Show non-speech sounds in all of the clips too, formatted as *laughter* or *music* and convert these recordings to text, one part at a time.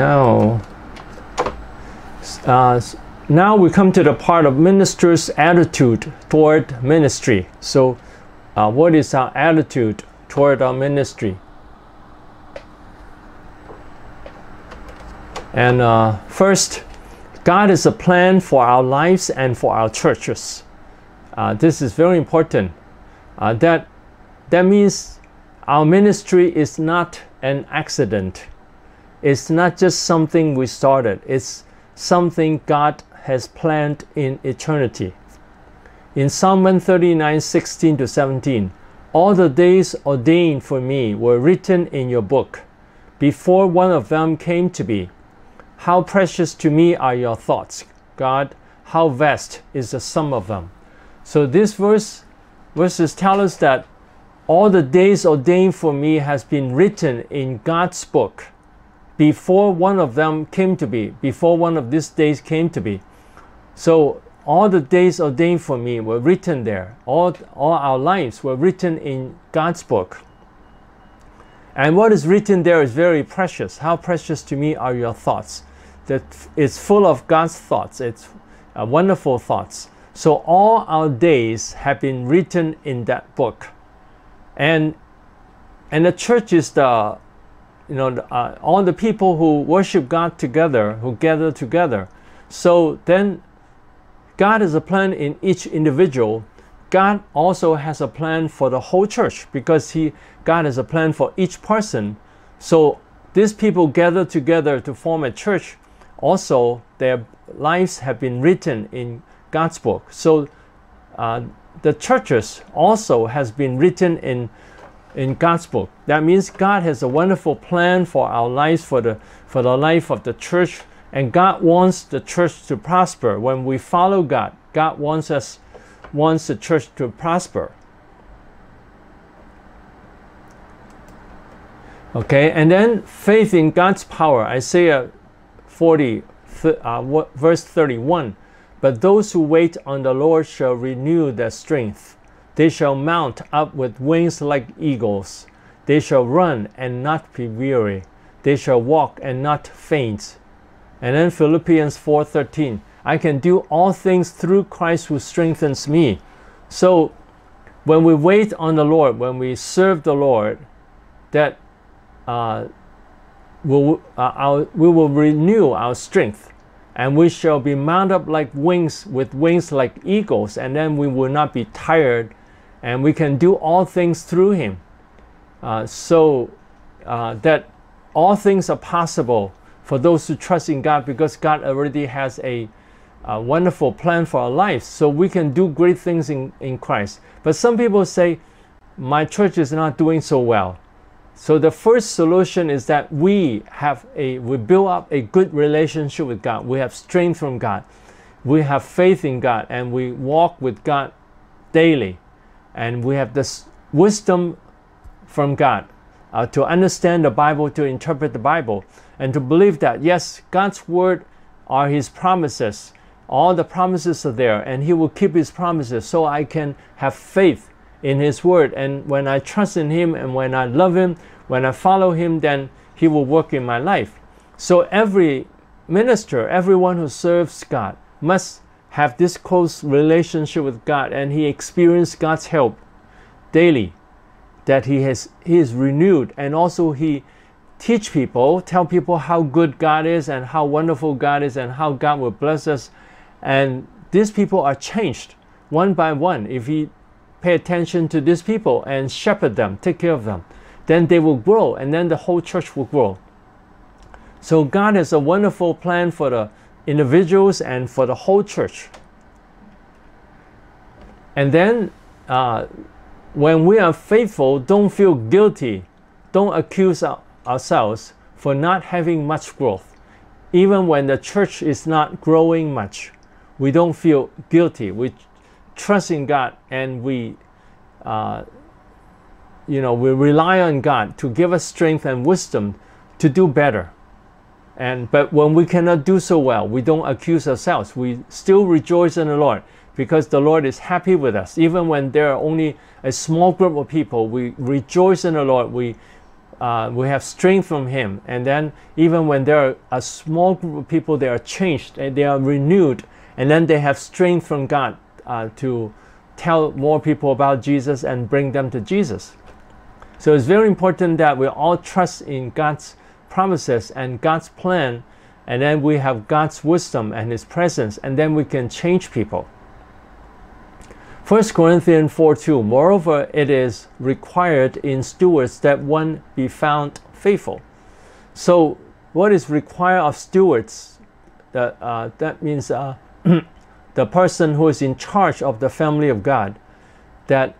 Now, uh, now we come to the part of minister's attitude toward ministry. So, uh, what is our attitude toward our ministry? And uh, first, God is a plan for our lives and for our churches. Uh, this is very important. Uh, that that means our ministry is not an accident. It's not just something we started. It's something God has planned in eternity. In Psalm 139, 16 to 17, all the days ordained for me were written in your book before one of them came to be. How precious to me are your thoughts, God, how vast is the sum of them. So this verse verses tell us that all the days ordained for me has been written in God's book before one of them came to be, before one of these days came to be. So all the days ordained for me were written there. All, all our lives were written in God's book. And what is written there is very precious. How precious to me are your thoughts? That it's full of God's thoughts. It's uh, wonderful thoughts. So all our days have been written in that book. And and the church is the you know uh, all the people who worship God together, who gather together. So then God has a plan in each individual. God also has a plan for the whole church because he God has a plan for each person. So these people gather together to form a church. Also, their lives have been written in God's book. So uh, the churches also has been written in in God's book. That means God has a wonderful plan for our lives, for the for the life of the church, and God wants the church to prosper. When we follow God, God wants us wants the church to prosper. Okay, and then faith in God's power. Isaiah 40, uh, verse 31. But those who wait on the Lord shall renew their strength. They shall mount up with wings like eagles. They shall run and not be weary. They shall walk and not faint. And then Philippians 4:13, I can do all things through Christ who strengthens me. So when we wait on the Lord, when we serve the Lord, that uh, we'll, uh, our, we will renew our strength and we shall be mounted up like wings with wings like eagles and then we will not be tired and we can do all things through him. Uh, so uh, that all things are possible for those who trust in God because God already has a, a wonderful plan for our lives. So we can do great things in, in Christ. But some people say, my church is not doing so well. So the first solution is that we have a we build up a good relationship with God. We have strength from God. We have faith in God and we walk with God daily and we have this wisdom from God uh, to understand the Bible, to interpret the Bible, and to believe that yes, God's word are His promises. All the promises are there, and He will keep His promises. So I can have faith in His word, and when I trust in Him, and when I love Him, when I follow Him, then He will work in my life. So every minister, everyone who serves God, must have this close relationship with God and he experienced God's help daily that he has he is renewed and also he teach people tell people how good God is and how wonderful God is and how God will bless us. And these people are changed one by one. If we pay attention to these people and shepherd them take care of them then they will grow and then the whole church will grow. So God has a wonderful plan for the individuals and for the whole church. And then, uh, when we are faithful, don't feel guilty. Don't accuse our, ourselves for not having much growth. Even when the church is not growing much, we don't feel guilty. We trust in God and we, uh, you know, we rely on God to give us strength and wisdom to do better. And but when we cannot do so well, we don't accuse ourselves. We still rejoice in the Lord because the Lord is happy with us. Even when there are only a small group of people, we rejoice in the Lord. We uh, we have strength from Him. And then even when there are a small group of people, they are changed and they are renewed, and then they have strength from God uh, to tell more people about Jesus and bring them to Jesus. So it's very important that we all trust in God's promises and God's plan, and then we have God's wisdom and His presence, and then we can change people. 1 Corinthians 4 2 Moreover, it is required in stewards that one be found faithful. So, what is required of stewards? That, uh, that means uh, *clears throat* the person who is in charge of the family of God, that,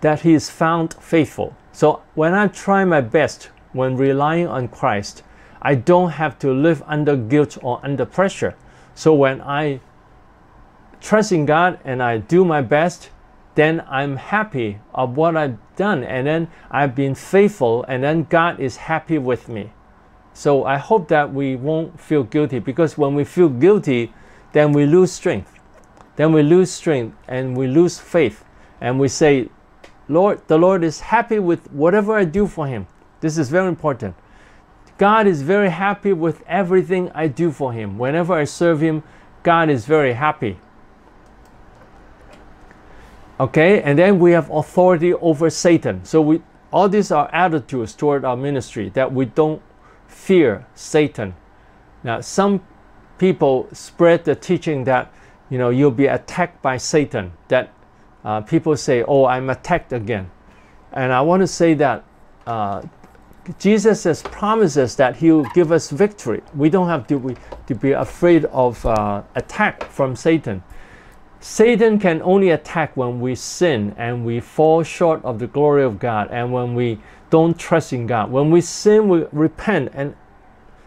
that he is found faithful. So, when I try my best when relying on Christ, I don't have to live under guilt or under pressure. So, when I trust in God and I do my best, then I'm happy of what I've done and then I've been faithful and then God is happy with me. So I hope that we won't feel guilty because when we feel guilty, then we lose strength. Then we lose strength and we lose faith and we say, Lord, the Lord is happy with whatever I do for him. This is very important. God is very happy with everything I do for him. Whenever I serve him, God is very happy. Okay, and then we have authority over Satan. So we all these are attitudes toward our ministry that we don't fear Satan. Now some people spread the teaching that you know you'll be attacked by Satan. That uh, people say, "Oh, I'm attacked again," and I want to say that uh, Jesus has promises that He'll give us victory. We don't have to be, to be afraid of uh, attack from Satan. Satan can only attack when we sin and we fall short of the glory of God and when we don't trust in God. When we sin, we repent and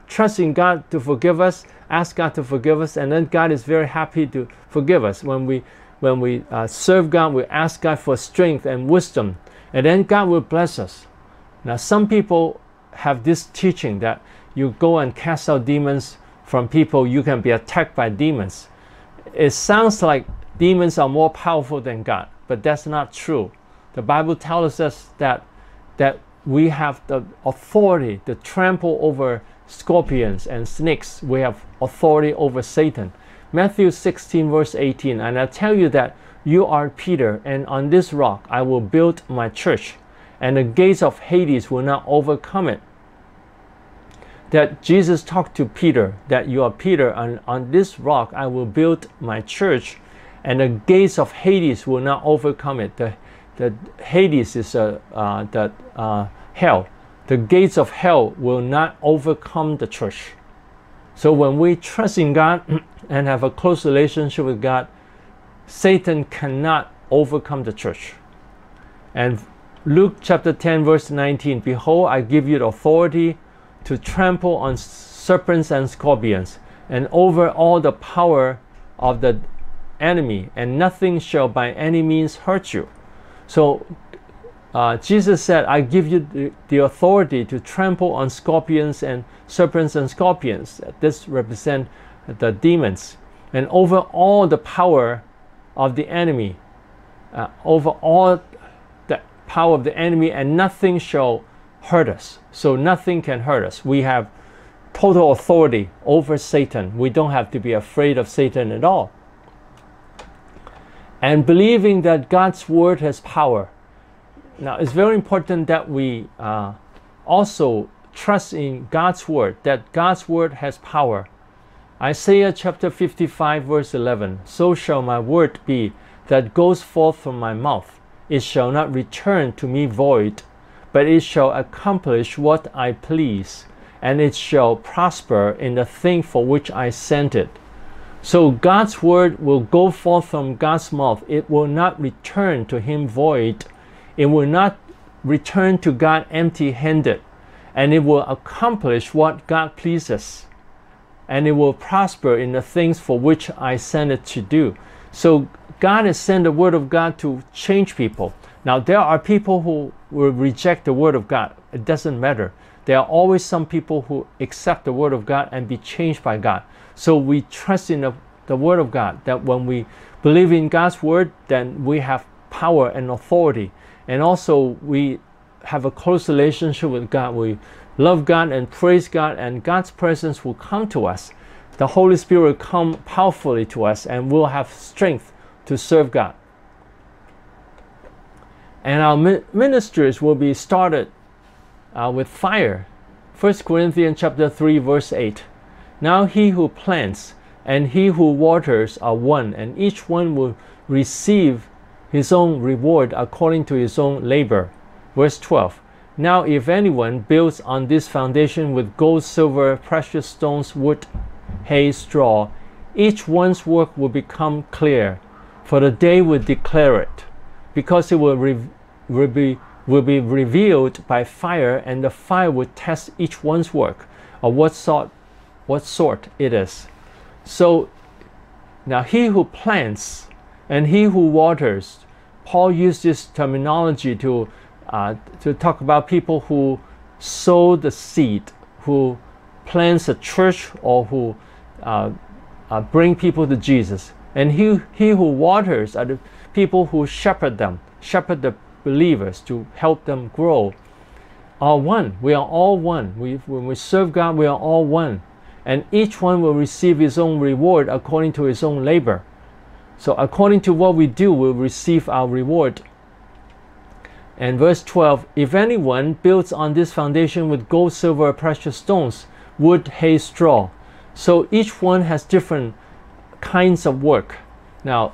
trust in God to forgive us, ask God to forgive us, and then God is very happy to forgive us. When we when we uh, serve God, we ask God for strength and wisdom, and then God will bless us. Now, some people have this teaching that you go and cast out demons from people, you can be attacked by demons. It sounds like demons are more powerful than God, but that's not true. The Bible tells us that that we have the authority to trample over scorpions and snakes. We have authority over Satan. Matthew 16 verse 18, and I tell you that you are Peter, and on this rock I will build my church, and the gates of Hades will not overcome it. That Jesus talked to Peter, that you are Peter, and on this rock I will build my church, and the gates of Hades will not overcome it. The, the Hades is uh, uh, the uh, hell. The gates of hell will not overcome the church. So when we trust in God *clears throat* and have a close relationship with God, Satan cannot overcome the church. And Luke chapter 10, verse 19 Behold, I give you the authority to trample on serpents and scorpions, and over all the power of the enemy, and nothing shall by any means hurt you. So uh, Jesus said, I give you the, the, authority to trample on scorpions and serpents and scorpions. This represent the demons. And over all the power of the enemy, uh, over all power of the enemy, and nothing shall hurt us. So nothing can hurt us. We have total authority over Satan. We don't have to be afraid of Satan at all and believing that God's word has power. Now, it's very important that we uh, also trust in God's word, that God's word has power. Isaiah chapter 55, verse 11 So shall my word be that goes forth from my mouth. It shall not return to me void, but it shall accomplish what I please, and it shall prosper in the thing for which I sent it. So God's word will go forth from God's mouth. It will not return to him void. It will not return to God empty handed. And it will accomplish what God pleases. And it will prosper in the things for which I sent it to do. So God has sent the word of God to change people. Now, there are people who will reject the word of God. It doesn't matter. There are always some people who accept the word of God and be changed by God. So we trust in the, the Word of God that when we believe in God's Word, then we have power and authority. And also we have a close relationship with God, we love God and praise God, and God's presence will come to us. The Holy Spirit will come powerfully to us, and we'll have strength to serve God. And our ministries will be started uh, with fire. 1 Corinthians chapter 3 verse 8. Now he who plants and he who waters are one, and each one will receive his own reward according to his own labor. Verse 12. Now if anyone builds on this foundation with gold, silver, precious stones, wood, hay, straw, each one's work will become clear, for the day will declare it, because it will, will, be, will be revealed by fire, and the fire will test each one's work, of what sort, what sort it is. So now he who plants and he who waters, Paul used this terminology to, uh, to talk about people who sow the seed, who plants a church or who uh, uh, bring people to Jesus. And he, he who waters are the people who shepherd them, shepherd the believers to help them grow. Are one. We are all one. We, when we serve God, we are all one and each one will receive his own reward according to his own labor. So, according to what we do, we'll receive our reward. And verse 12 If anyone builds on this foundation with gold, silver, precious stones, wood, hay, straw. So, each one has different kinds of work. Now,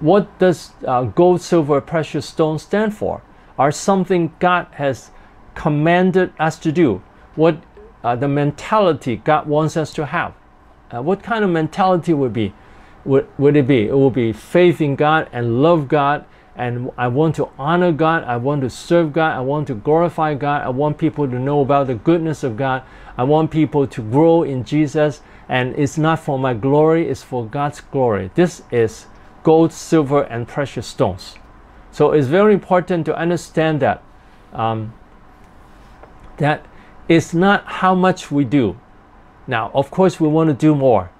what does uh, gold, silver, precious stones stand for? Are something God has commanded us to do. What uh, the mentality God wants us to have. Uh, what kind of mentality would be? Would, would it be? It will be faith in God and love God, and I want to honor God. I want to serve God. I want to glorify God. I want people to know about the goodness of God. I want people to grow in Jesus, and it's not for my glory; it's for God's glory. This is gold, silver, and precious stones. So it's very important to understand that um, that it's not how much we do. Now, of course, we want to do more,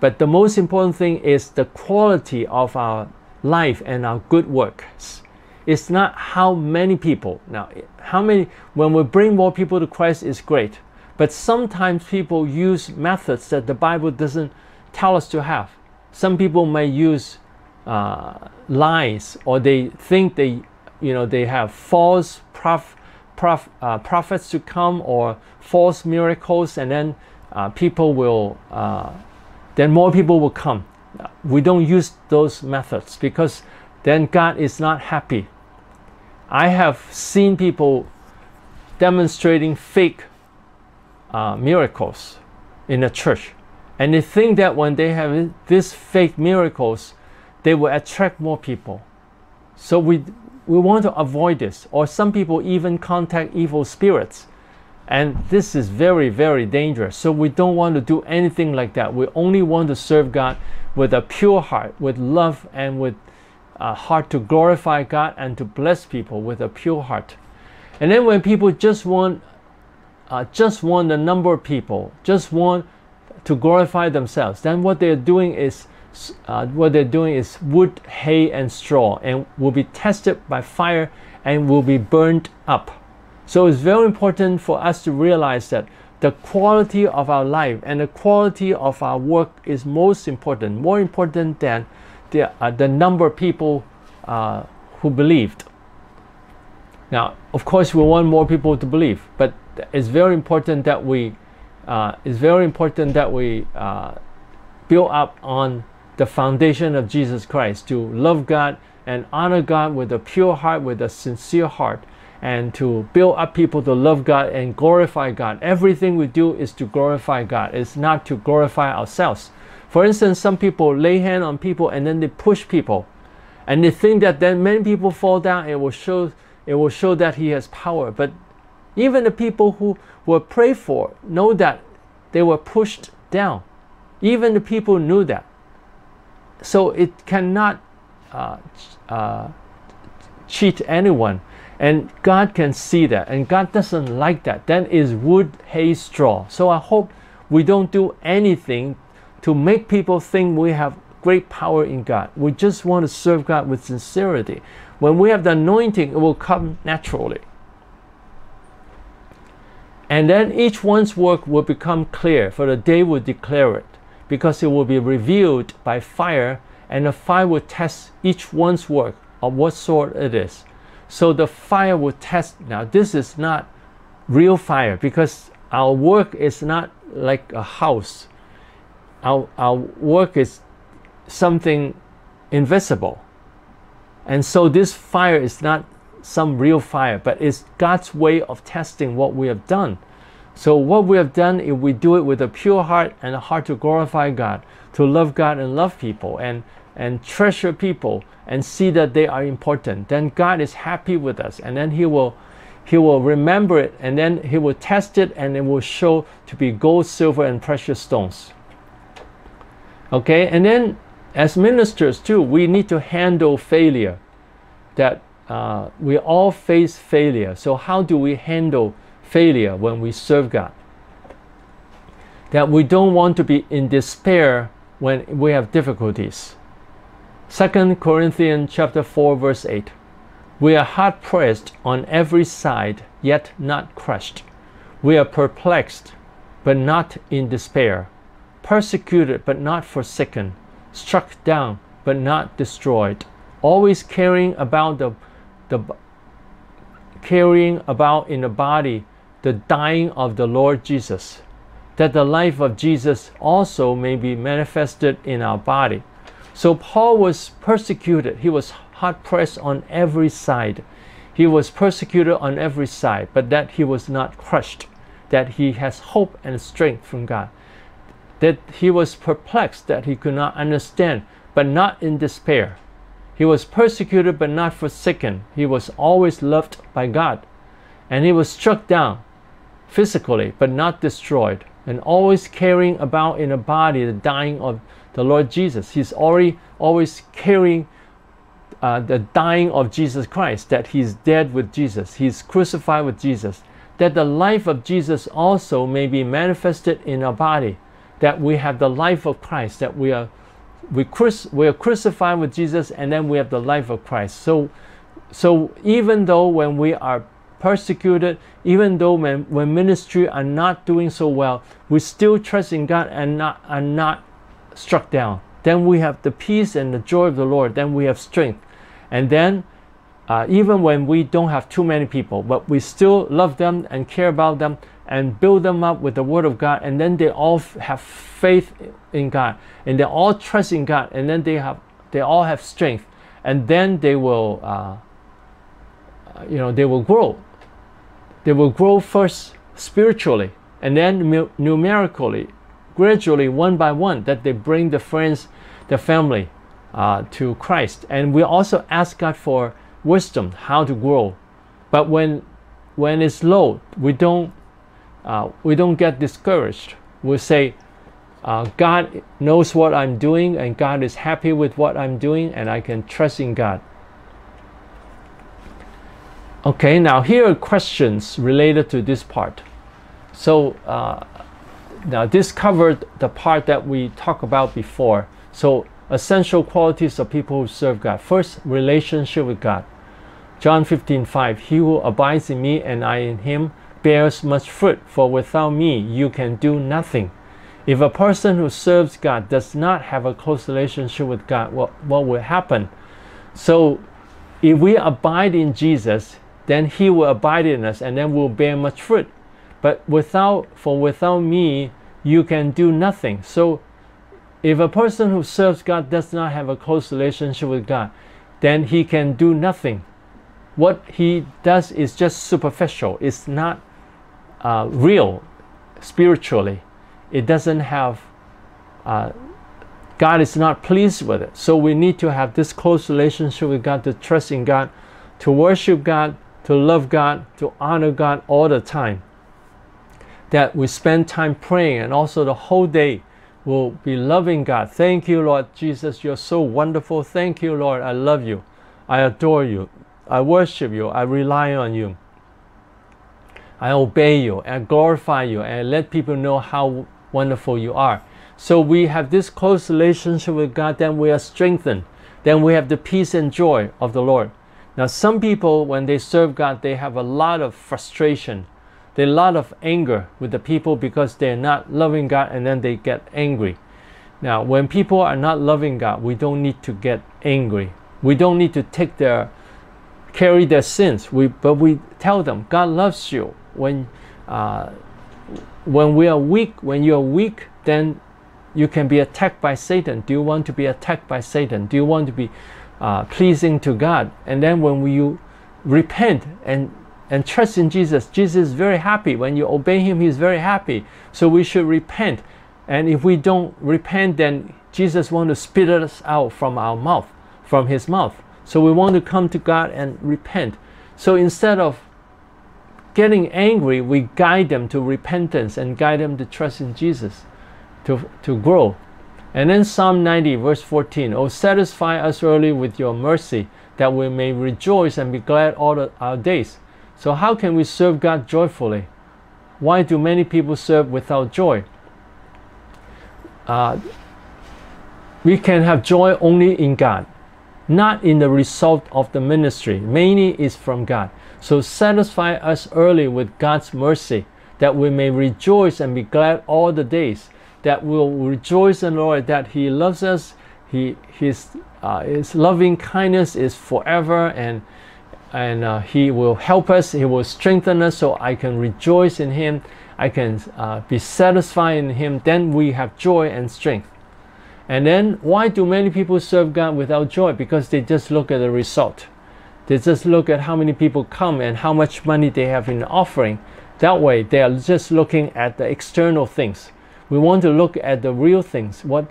but the most important thing is the quality of our life and our good works. It's not how many people. Now, how many, when we bring more people to Christ is great, but sometimes people use methods that the Bible doesn't tell us to have. Some people may use uh, lies or they think they, you know, they have false prof- prof, uh, prophets to come or false miracles, and then uh, people will, uh, then more people will come. We don't use those methods because then God is not happy. I have seen people demonstrating fake uh, miracles in the church, and they think that when they have these fake miracles, they will attract more people. So we we want to avoid this. Or some people even contact evil spirits. And this is very, very dangerous. So we don't want to do anything like that. We only want to serve God with a pure heart, with love, and with a heart to glorify God and to bless people with a pure heart. And then when people just want, uh, just want the number of people, just want to glorify themselves, then what they're doing is uh, what they're doing is wood, hay, and straw, and will be tested by fire and will be burned up. So it's very important for us to realize that the quality of our life and the quality of our work is most important, more important than the, uh, the number of people uh, who believed. Now, of course, we want more people to believe, but it's very important that we uh, it's very important that we uh, build up on the foundation of Jesus Christ to love God and honor God with a pure heart, with a sincere heart, and to build up people to love God and glorify God. Everything we do is to glorify God, it's not to glorify ourselves. For instance, some people lay hand on people and then they push people, and they think that then many people fall down. It will show it will show that He has power. But even the people who were prayed for know that they were pushed down. Even the people knew that. So it cannot uh, uh, cheat anyone. And God can see that. And God doesn't like that. Then is wood, hay, straw. So I hope we don't do anything to make people think we have great power in God. We just want to serve God with sincerity. When we have the anointing, it will come naturally. And then each one's work will become clear, for the day will declare it, because it will be revealed by fire, and the fire will test each one's work of what sort it is. So the fire will test. Now, this is not real fire because our work is not like a house. Our, our work is something invisible. And so this fire is not some real fire, but it's God's way of testing what we have done. So what we have done, if we do it with a pure heart and a heart to glorify God, to love God and love people and, and treasure people and see that they are important, then God is happy with us and then He will he will remember it and then he will test it and it will show to be gold, silver, and precious stones. Okay, and then as ministers too, we need to handle failure. That uh, we all face failure. So how do we handle failure when we serve God? That we don't want to be in despair when we have difficulties. Second Corinthians chapter 4 verse 8. We are hard pressed on every side, yet not crushed. We are perplexed, but not in despair, persecuted, but not forsaken, struck down, but not destroyed, always carrying about the, the carrying about in the body the dying of the Lord Jesus, that the life of Jesus also may be manifested in our body. So Paul was persecuted. He was hard pressed on every side. He was persecuted on every side, but that he was not crushed, that he has hope and strength from God. That he was perplexed, that he could not understand, but not in despair. He was persecuted, but not forsaken. He was always loved by God. And he was struck down physically, but not destroyed, and always carrying about in a body the dying of the Lord Jesus. He's already always carrying uh, the dying of Jesus Christ, that he's dead with Jesus, he's crucified with Jesus, that the life of Jesus also may be manifested in our body, that we have the life of Christ, that we are we, we are crucified with Jesus and then we have the life of Christ. So, so even though when we are persecuted, even though when, when ministry are not doing so well, we still trust in God and not are not struck down. Then we have the peace and the joy of the Lord. Then we have strength. And then, uh, even when we don't have too many people, but we still love them and care about them and build them up with the Word of God, and then they all have faith in God, and they all trust in God, and then they have they all have strength, and then they will, uh, you know, they will grow. They will grow first spiritually, and then numerically, gradually, one by one, that they bring the friends, the family, uh, to Christ. And we also ask God for wisdom, how to grow. But when when it's low, we don't uh, we don't get discouraged. We say, uh, God knows what I'm doing, and God is happy with what I'm doing, and I can trust in God. Okay, now here are questions related to this part. So uh, now this covered the part that we talked about before. So essential qualities of people who serve God. First, relationship with God. John 15, 5. He who abides in me and I in him bears much fruit, for without me you can do nothing. If a person who serves God does not have a close relationship with God, what, what will happen? So, if we abide in Jesus, then He will abide in us and then we'll bear much fruit. But without, for without me, you can do nothing. So, if a person who serves God does not have a close relationship with God, then he can do nothing. What he does is just superficial. It's not uh, real spiritually. It doesn't have, uh, God is not pleased with it. So we need to have this close relationship with God, to trust in God, to worship God, to love God, to honor God all the time. That we spend time praying and also the whole day will be loving God. Thank you, Lord Jesus. You're so wonderful. Thank you, Lord. I love you. I adore you. I worship you. I rely on you. I obey you I glorify you and let people know how wonderful you are. So we have this close relationship with God, then we are strengthened. Then we have the peace and joy of the Lord. Now, some people, when they serve God, they have a lot of frustration. Are a lot of anger with the people because they're not loving God and then they get angry. Now, when people are not loving God, we don't need to get angry. We don't need to take their carry their sins. We, but we tell them God loves you. When uh, when we are weak, when you are weak, then you can be attacked by Satan. Do you want to be attacked by Satan? Do you want to be uh, pleasing to God? And then when you repent and and trust in Jesus, Jesus is very happy. When you obey Him, He's very happy. So we should repent. And if we don't repent, then Jesus wants to spit us out from our mouth, from His mouth. So we want to come to God and repent. So instead of getting angry, we guide them to repentance and guide them to trust in Jesus to, to grow. And then Psalm 90, verse 14 Oh, satisfy us early with your mercy, that we may rejoice and be glad all our days. So, how can we serve God joyfully? Why do many people serve without joy? Uh, we can have joy only in God, not in the result of the ministry. Mainly is from God. So satisfy us early with God's mercy, that we may rejoice and be glad all the days. That we'll rejoice in the Lord, that He loves us, He His uh, His loving kindness is forever, and and uh, He will help us. He will strengthen us, so I can rejoice in Him. I can uh, be satisfied in Him. Then we have joy and strength. And then, why do many people serve God without joy? Because they just look at the result. They just look at how many people come and how much money they have in offering. That way, they are just looking at the external things. We want to look at the real things, what,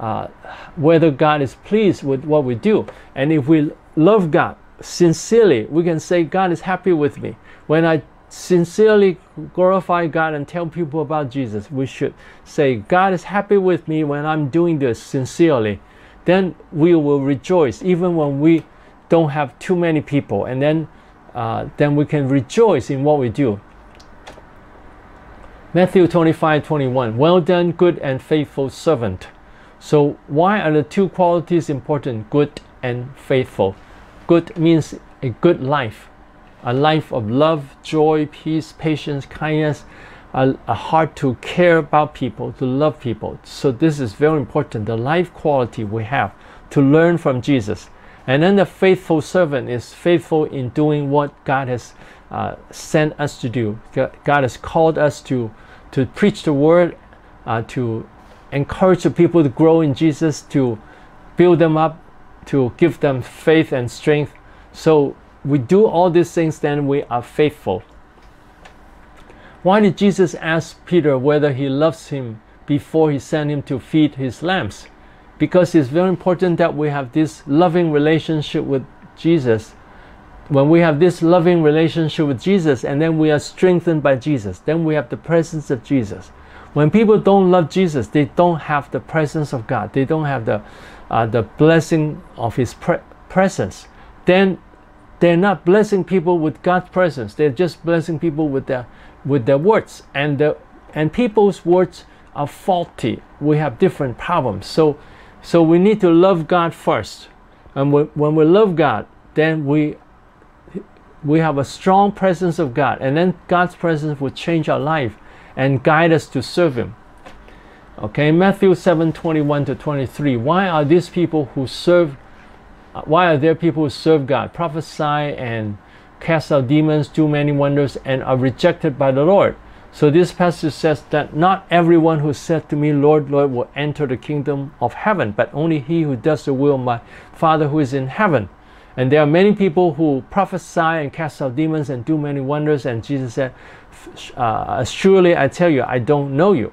uh, whether God is pleased with what we do. And if we love God sincerely, we can say, God is happy with me. When I sincerely glorify God and tell people about Jesus, we should say, God is happy with me when I'm doing this sincerely. Then we will rejoice even when we don't have too many people, and then uh, then we can rejoice in what we do. Matthew 25 21. Well done, good and faithful servant. So, why are the two qualities important, good and faithful? Good means a good life, a life of love, joy, peace, patience, kindness, a, a heart to care about people, to love people. So, this is very important the life quality we have to learn from Jesus. And then the faithful servant is faithful in doing what God has uh, sent us to do. God has called us to, to preach the word, uh, to encourage the people to grow in Jesus, to build them up, to give them faith and strength. So we do all these things, then we are faithful. Why did Jesus ask Peter whether he loves him before he sent him to feed his lambs? because it's very important that we have this loving relationship with Jesus. When we have this loving relationship with Jesus and then we are strengthened by Jesus, then we have the presence of Jesus. When people don't love Jesus, they don't have the presence of God. They don't have the, uh, the blessing of His pre- presence. Then they're not blessing people with God's presence. They're just blessing people with their, with their words. And, the, and people's words are faulty. We have different problems. So so we need to love God first. And when we love God, then we we have a strong presence of God, and then God's presence will change our life and guide us to serve Him. Okay, Matthew 7 21 to 23. Why are these people who serve, why are there people who serve God, prophesy and cast out demons, do many wonders, and are rejected by the Lord? So this passage says that not everyone who said to me, Lord, Lord, will enter the kingdom of heaven, but only he who does the will of my Father who is in heaven. And there are many people who prophesy and cast out demons and do many wonders. And Jesus said, uh, Surely I tell you, I don't know you.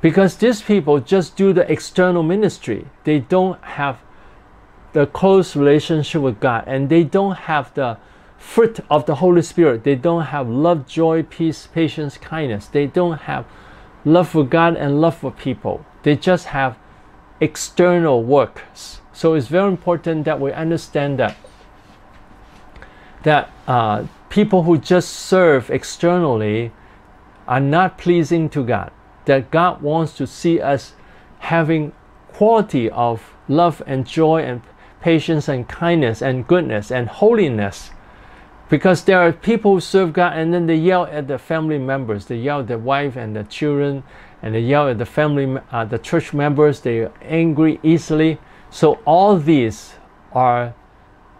Because these people just do the external ministry. They don't have the close relationship with God and they don't have the fruit of the Holy Spirit. They don't have love, joy, peace, patience, kindness. They don't have love for God and love for people. They just have external works. So it's very important that we understand that that uh, people who just serve externally are not pleasing to God. That God wants to see us having quality of love and joy and patience and kindness and goodness and holiness Because there are people who serve God and then they yell at the family members, they yell at the wife and the children, and they yell at the family, uh, the church members. They are angry easily. So all these are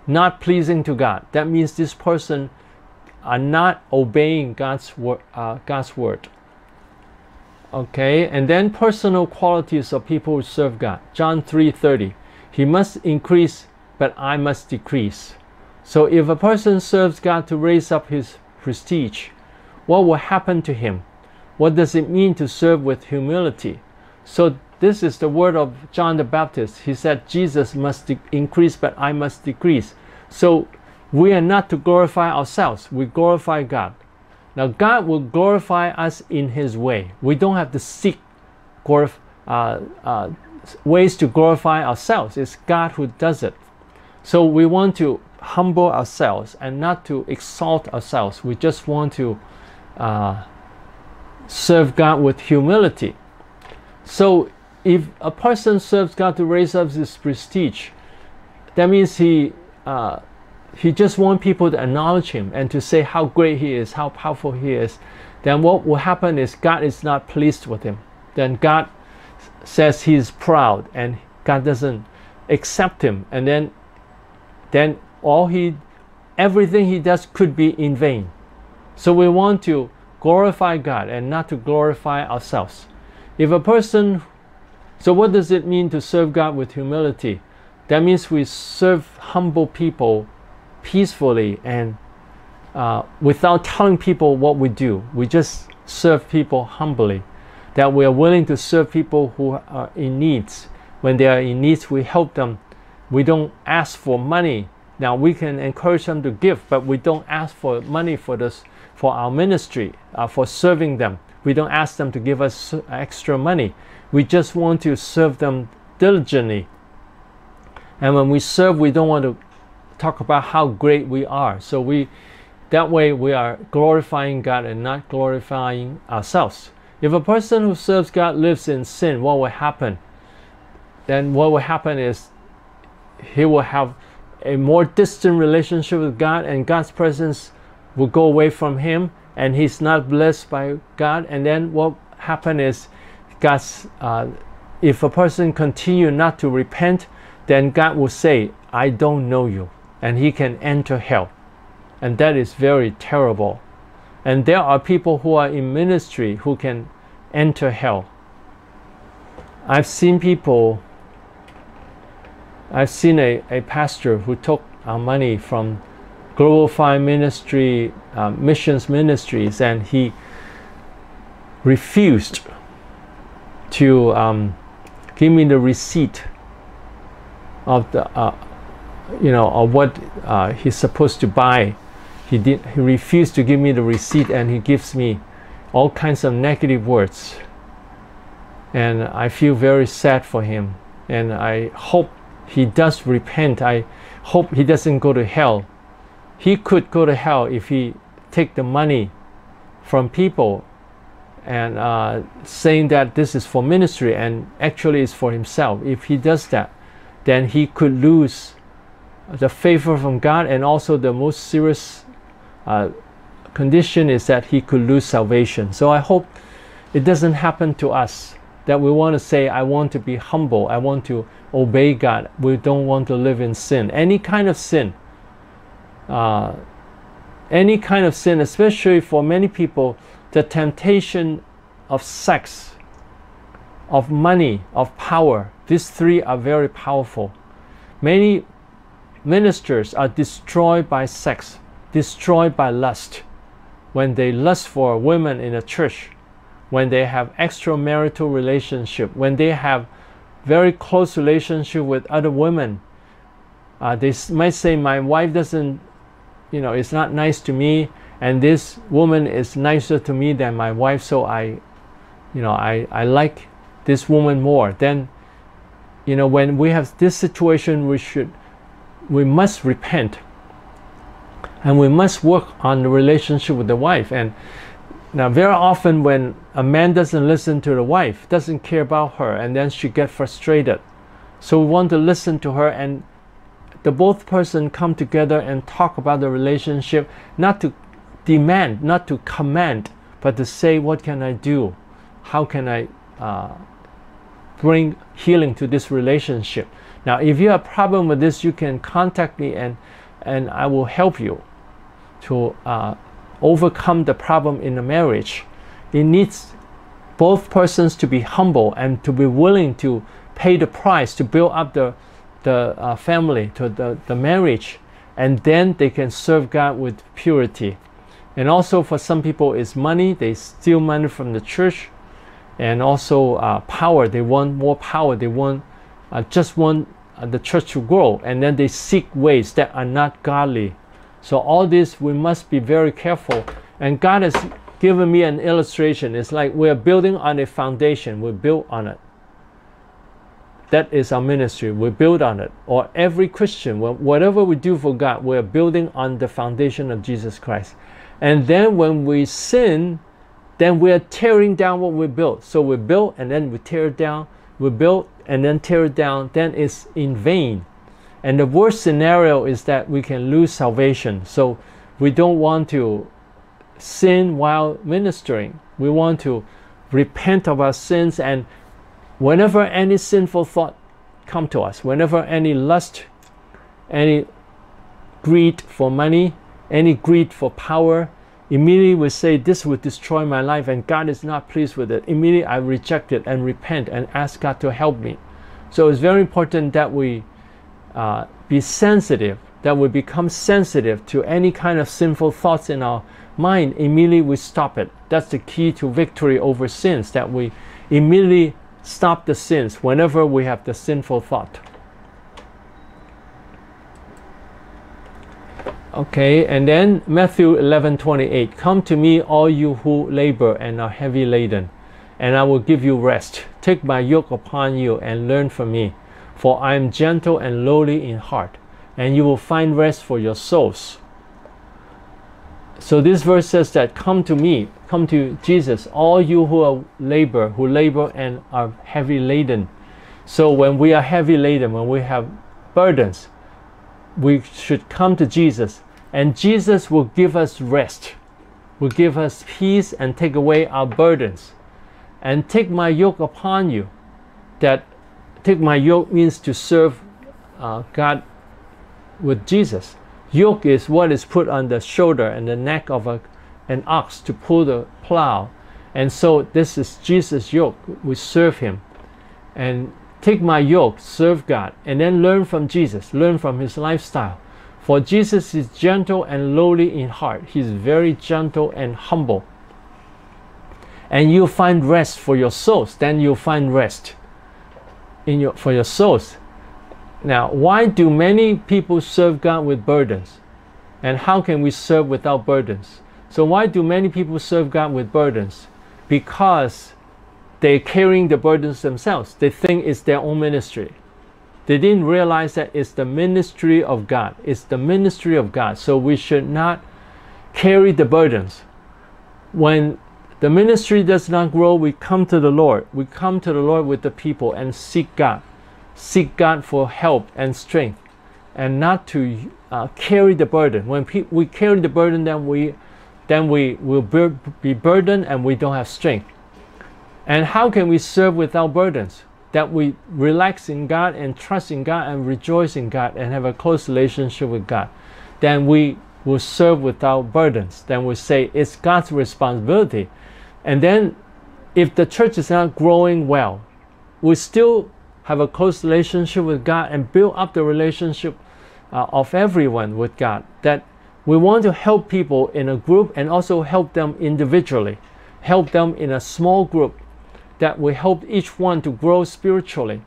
not pleasing to God. That means this person are not obeying God's word. Uh, God's word. Okay, and then personal qualities of people who serve God. John 3:30. He must increase, but I must decrease. So if a person serves God to raise up his prestige, what will happen to him? What does it mean to serve with humility? So this is the word of John the Baptist. He said, Jesus must increase, but I must decrease. So we are not to glorify ourselves, we glorify God. Now, God will glorify us in His way. We don't have to seek glorif- uh, uh, ways to glorify ourselves. It's God who does it. So we want to humble ourselves and not to exalt ourselves. We just want to uh, serve God with humility. So if a person serves God to raise up his prestige, that means he uh, he just wants people to acknowledge him and to say how great he is, how powerful he is, then what will happen is God is not pleased with him. Then God says he is proud and God doesn't accept him. And then then all he everything he does could be in vain. So we want to glorify God and not to glorify ourselves. If a person so what does it mean to serve God with humility? That means we serve humble people peacefully and uh, without telling people what we do. We just serve people humbly. That we are willing to serve people who are in needs. When they are in needs, we help them. We don't ask for money. Now we can encourage them to give, but we don't ask for money for this for our ministry, uh, for serving them. We don't ask them to give us extra money. We just want to serve them diligently. And when we serve, we don't want to talk about how great we are. So we that way we are glorifying God and not glorifying ourselves. If a person who serves God lives in sin, what will happen? Then what will happen is he will have a more distant relationship with God and God's presence will go away from him and he's not blessed by God. And then what happen is God's uh, if a person continue not to repent, then God will say, I don't know you and he can enter hell. And that is very terrible. And there are people who are in ministry who can enter hell. I've seen people, I've seen a, a pastor who took our money from Global Fire Ministry, uh, missions ministries, and he refused to um, give me the receipt of the uh, you know, of what uh, he's supposed to buy. He did. He refused to give me the receipt, and he gives me all kinds of negative words. And I feel very sad for him, and I hope he does repent. I hope he doesn't go to hell. He could go to hell if he take the money from people and uh, saying that this is for ministry and actually it's for himself. If he does that, then he could lose the favor from God, and also the most serious uh, condition is that he could lose salvation. So I hope it doesn't happen to us that we want to say, I want to be humble, I want to obey God, we don't want to live in sin. Any kind of sin, uh, any kind of sin, especially for many people, the temptation of sex, of money, of power, these three are very powerful. Many Ministers are destroyed by sex, destroyed by lust. When they lust for women in a church, when they have extramarital relationship, when they have very close relationship with other women, uh, they might say, "My wife doesn't, you know, it's not nice to me, and this woman is nicer to me than my wife, so I, you know, I, I like this woman more." Then, you know, when we have this situation, we should we must repent and we must work on the relationship with the wife and now very often when a man doesn't listen to the wife doesn't care about her and then she get frustrated so we want to listen to her and the both person come together and talk about the relationship, not to demand, not to command, but to say, what can I do? How can I uh, bring healing to this relationship? Now, if you have a problem with this, you can contact me and, and I will help you to uh, overcome the problem in the marriage. It needs both persons to be humble and to be willing to pay the price to build up the, the uh, family, to the, the marriage, and then they can serve God with purity. And also for some people, it's money. They steal money from the church, and also uh, power. They want more power. They want uh, just want uh, the church to grow, and then they seek ways that are not godly. So all this we must be very careful. And God has given me an illustration. It's like we're building on a foundation. We build on it. That is our ministry. We build on it. Or every Christian, whatever we do for God, we're building on the foundation of Jesus Christ. And then when we sin, then we're tearing down what we built. So we build and then we tear it down. We build and then tear it down. Then it's in vain. And the worst scenario is that we can lose salvation. So we don't want to sin while ministering. We want to repent of our sins and whenever any sinful thought come to us, whenever any lust, any greed for money, any greed for power, immediately we say, This will destroy my life and God is not pleased with it. Immediately I reject it and repent and ask God to help me. So it's very important that we uh, be sensitive, that we become sensitive to any kind of sinful thoughts in our mind. Immediately we stop it. That's the key to victory over sins, that we immediately stop the sins whenever we have the sinful thought. Okay, and then Matthew 11 28. Come to me, all you who labor and are heavy laden, and I will give you rest. Take my yoke upon you and learn from me, for I am gentle and lowly in heart, and you will find rest for your souls. So this verse says that come to me, come to Jesus, all you who are labor, who labor and are heavy laden. So when we are heavy laden, when we have burdens, we should come to Jesus, and Jesus will give us rest, will give us peace, and take away our burdens. And take my yoke upon you. That take my yoke means to serve uh, God with Jesus. Yoke is what is put on the shoulder and the neck of a, an ox to pull the plow. And so this is Jesus' yoke. We serve him. And Take my yoke, serve God, and then learn from Jesus, learn from his lifestyle. For Jesus is gentle and lowly in heart. He's very gentle and humble. And you'll find rest for your souls. Then you'll find rest in your, for your souls. Now, why do many people serve God with burdens? And how can we serve without burdens? So, why do many people serve God with burdens? Because they're carrying the burdens themselves. They think it's their own ministry. They didn't realize that it's the ministry of God. It's the ministry of God. So we should not carry the burdens. When the ministry does not grow, we come to the Lord. We come to the Lord with the people and seek God. Seek God for help and strength and not to uh, carry the burden. When we carry the burden, then we then we will be burdened and we don't have strength. And how can we serve without burdens? That we relax in God and trust in God and rejoice in God and have a close relationship with God. Then we will serve without burdens. Then we say it's God's responsibility. And then if the church is not growing well, we still have a close relationship with God and build up the relationship uh, of everyone with God. That we want to help people in a group and also help them individually, help them in a small group that we help each one to grow spiritually.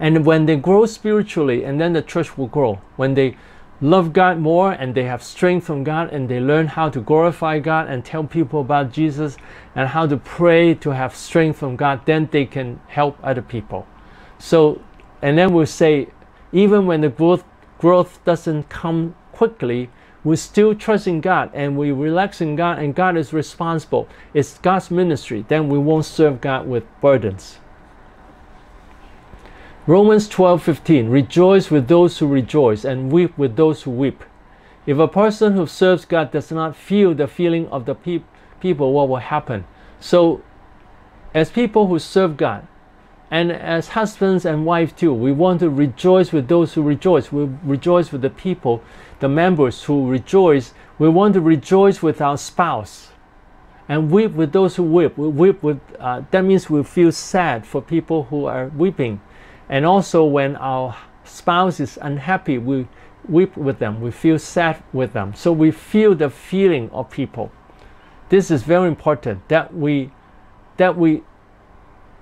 And when they grow spiritually, and then the church will grow. When they love God more and they have strength from God and they learn how to glorify God and tell people about Jesus and how to pray to have strength from God, then they can help other people. So, and then we'll say, even when the growth growth doesn't come quickly, we still trust in God and we relax in God and God is responsible. It's God's ministry. Then we won't serve God with burdens. Romans 12:15 Rejoice with those who rejoice and weep with those who weep. If a person who serves God does not feel the feeling of the pe- people, what will happen? So, as people who serve God, and as husbands and wives too, we want to rejoice with those who rejoice. We rejoice with the people, the members who rejoice. We want to rejoice with our spouse, and weep with those who weep. We weep with uh, that means we feel sad for people who are weeping, and also when our spouse is unhappy, we weep with them. We feel sad with them. So we feel the feeling of people. This is very important that we that we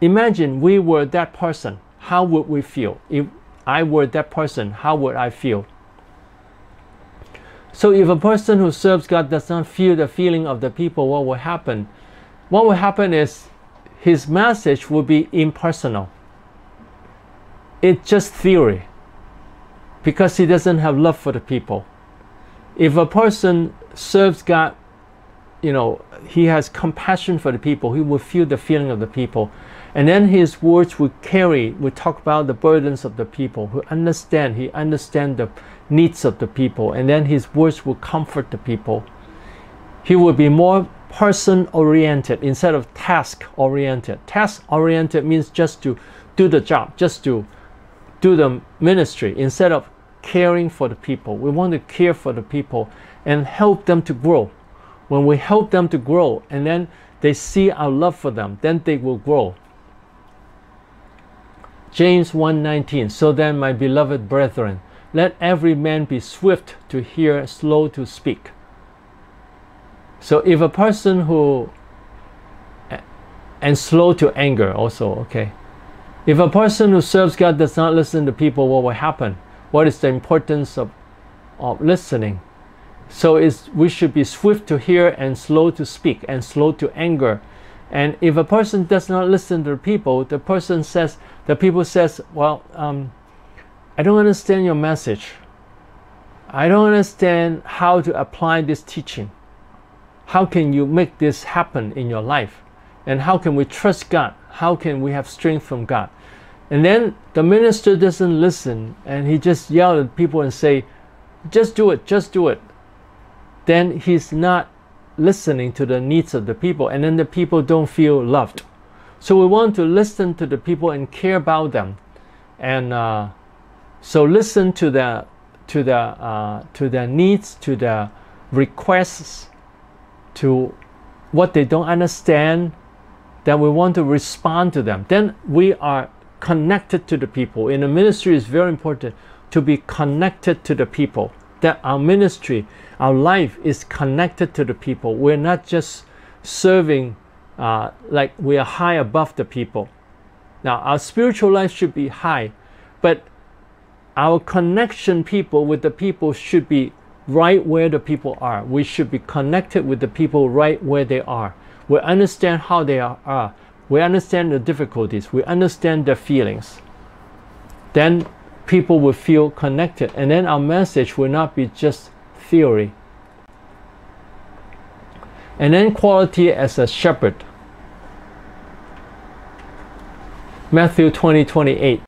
imagine we were that person. How would we feel? If I were that person, how would I feel? So if a person who serves God does not feel the feeling of the people, what will happen? What will happen is his message will be impersonal. It's just theory because he doesn't have love for the people. If a person serves God, you know, he has compassion for the people, he will feel the feeling of the people. And then his words will carry, will talk about the burdens of the people, who understand, he understand the needs of the people, and then his words will comfort the people. He will be more person oriented instead of task oriented. Task oriented means just to do the job, just to do the ministry instead of caring for the people. We want to care for the people and help them to grow. When we help them to grow and then they see our love for them, then they will grow. James 1:19 So then my beloved brethren let every man be swift to hear slow to speak so if a person who and slow to anger also okay if a person who serves God does not listen to people what will happen what is the importance of, of listening so is we should be swift to hear and slow to speak and slow to anger and if a person does not listen to people, the person says, the people says, well, um, I don't understand your message. I don't understand how to apply this teaching. How can you make this happen in your life? And how can we trust God? How can we have strength from God? And then the minister doesn't listen and he just yell at people and say, just do it, just do it. Then he's not listening to the needs of the people and then the people don't feel loved so we want to listen to the people and care about them and uh, so listen to the to the uh, to their needs to their requests to what they don't understand then we want to respond to them then we are connected to the people in the ministry it's very important to be connected to the people that our ministry, our life is connected to the people. We're not just serving uh, like we are high above the people. Now, our spiritual life should be high, but our connection people with the people should be right where the people are. We should be connected with the people right where they are. We understand how they are. We understand the difficulties. We understand their feelings. Then people will feel connected. And then our message will not be just theory. And then quality as a shepherd. Matthew 20 28.